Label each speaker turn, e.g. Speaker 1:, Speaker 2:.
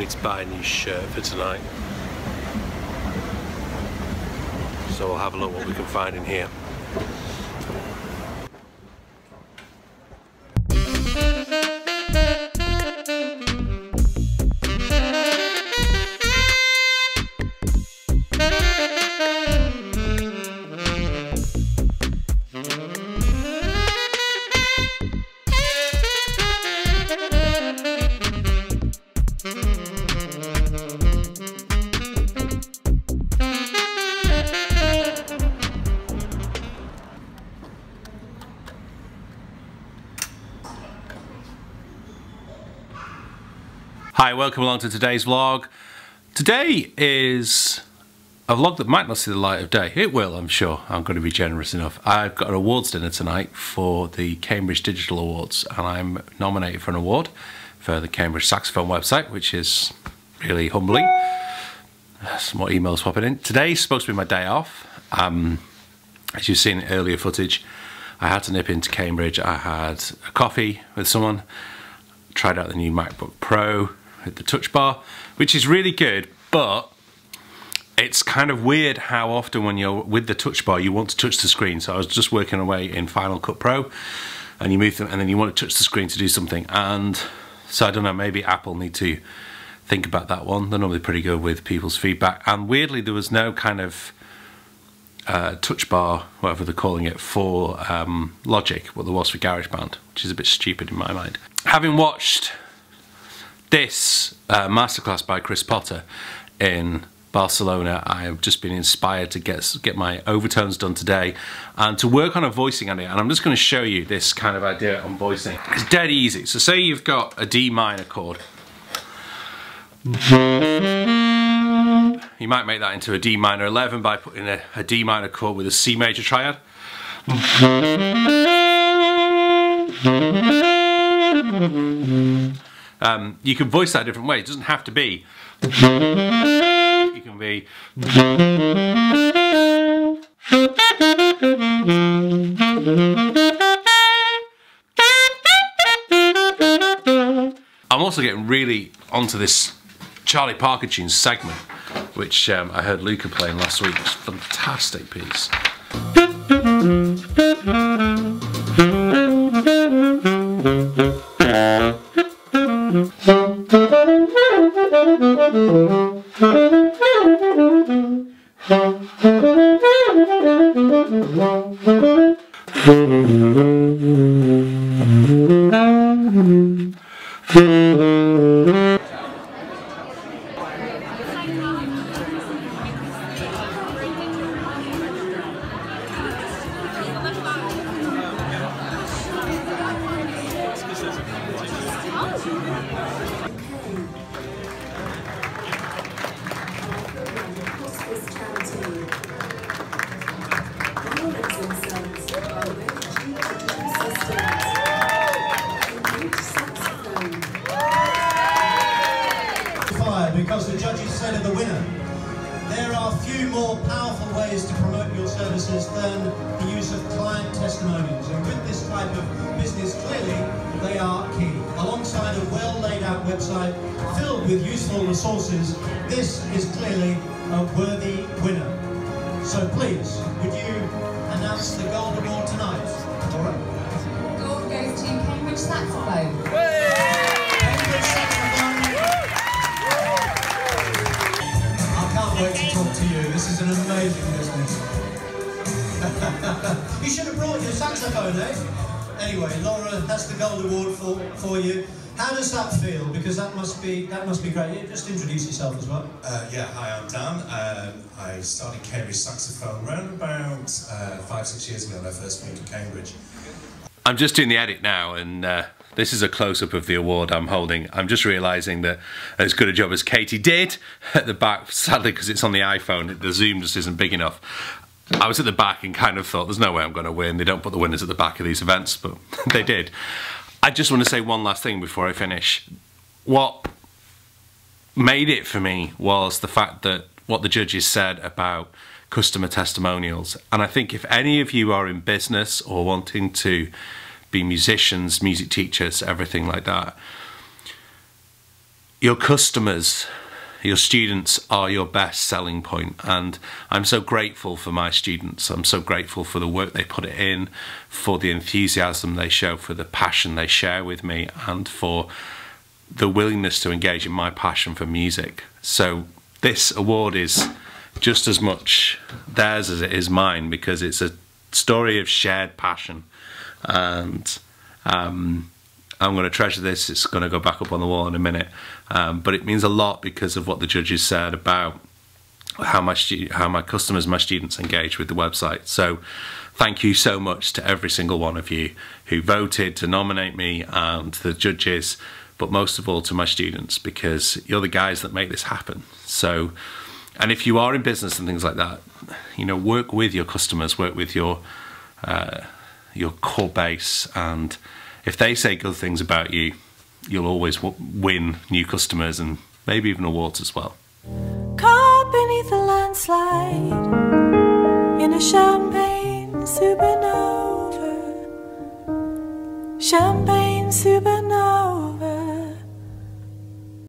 Speaker 1: Need to buy a new shirt for tonight. So we'll have a look what we can find in here. Hi, welcome along to today's vlog. Today is a vlog that might not see the light of day. It will, I'm sure. I'm going to be generous enough. I've got an awards dinner tonight for the Cambridge Digital Awards and I'm nominated for an award for the Cambridge Saxophone website, which is really humbling. Some more emails popping in. Today's supposed to be my day off. Um, as you've seen in earlier footage, I had to nip into Cambridge. I had a coffee with someone, tried out the new MacBook Pro, the touch bar, which is really good, but it's kind of weird how often when you're with the touch bar you want to touch the screen. So I was just working away in Final Cut Pro and you move them and then you want to touch the screen to do something. And so I don't know, maybe Apple need to think about that one. They're normally pretty good with people's feedback. And weirdly, there was no kind of uh, touch bar, whatever they're calling it, for um, Logic, what there was for GarageBand, which is a bit stupid in my mind. Having watched this uh, masterclass by Chris Potter in Barcelona, I have just been inspired to get get my overtones done today and to work on a voicing on it. And I'm just going to show you this kind of idea on voicing. It's dead easy. So say you've got a D minor chord. You might make that into a D minor 11 by putting a, a D minor chord with a C major triad. Um, you can voice that a different way. It doesn't have to be. You can be. I'm also getting really onto this Charlie Parker tunes segment, which um, I heard Luca playing last week. It's a fantastic piece.
Speaker 2: Hospice
Speaker 3: more powerful ways to promote your services than the use of client testimonials. And with this type of business, clearly they are key. Alongside a well laid out website filled with useful resources, this is clearly a worthy wait to talk to you. This is an amazing business. you should have brought your saxophone, eh? Anyway, Laura, that's the gold award for, for you. How does that feel? Because that must be that must be great. Just introduce yourself as well.
Speaker 4: Uh, yeah, hi, I'm Dan. Um, I started Cambridge saxophone around about uh, five, six years ago when I first moved to Cambridge.
Speaker 1: I'm just doing the edit now, and uh, this is a close up of the award I'm holding. I'm just realising that as good a job as Katie did at the back, sadly, because it's on the iPhone, the zoom just isn't big enough. I was at the back and kind of thought, there's no way I'm going to win. They don't put the winners at the back of these events, but they did. I just want to say one last thing before I finish. What made it for me was the fact that what the judges said about customer testimonials. And I think if any of you are in business or wanting to be musicians, music teachers, everything like that, your customers, your students are your best selling point, and I'm so grateful for my students. I'm so grateful for the work they put in, for the enthusiasm they show, for the passion they share with me, and for the willingness to engage in my passion for music. So this award is just as much theirs as it is mine because it's a story of shared passion, and um, I'm going to treasure this. It's going to go back up on the wall in a minute, um, but it means a lot because of what the judges said about how my how my customers, my students engage with the website. So, thank you so much to every single one of you who voted to nominate me and the judges, but most of all to my students because you're the guys that make this happen. So, and if you are in business and things like that, you know, work with your customers, work with your uh, your core base and if they say good things about you, you'll always win new customers and maybe even awards as well.
Speaker 5: Caught beneath a landslide in a champagne supernova. Champagne supernova.